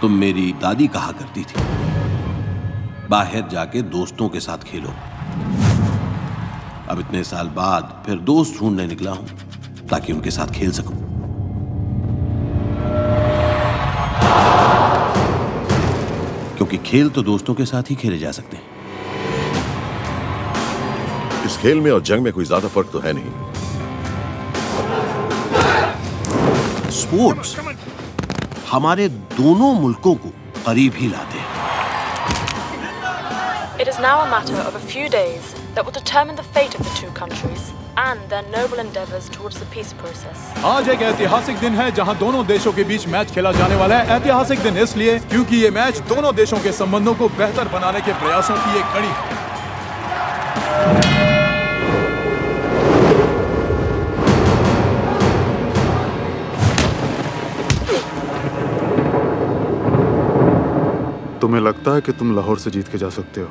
तुम मेरी दादी कहा करती थी। बाहर जाके दोस्तों के साथ खेलो। अब इतने साल बाद फिर दोस्त ढूँढने निकला हूँ ताकि उनके साथ खेल सकूँ। क्योंकि खेल तो दोस्तों के साथ ही खेले जा सकते हैं। इस खेल में और जंग में कोई ज़्यादा फ़र्क तो है नहीं। स्पोर्ट्स? हमारे दोनों मुल्कों को करीब ही लाते हैं It is now a matter of a few days that will determine the fate of the two countries and their noble endeavors towards the peace process. आज एक ऐतिहासिक दिन है जहाँ दोनों देशों के बीच मैच खेला जाने वाला है ऐतिहासिक दिन इसलिए क्योंकि ये मैच दोनों देशों के संबंधों को बेहतर बनाने के प्रयासों की एक कड़ी है तुम्हें लगता है कि तुम लाहौर से जीत के जा सकते हो?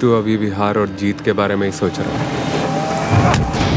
तू अभी बिहार और जीत के बारे में ही सोच रहा है।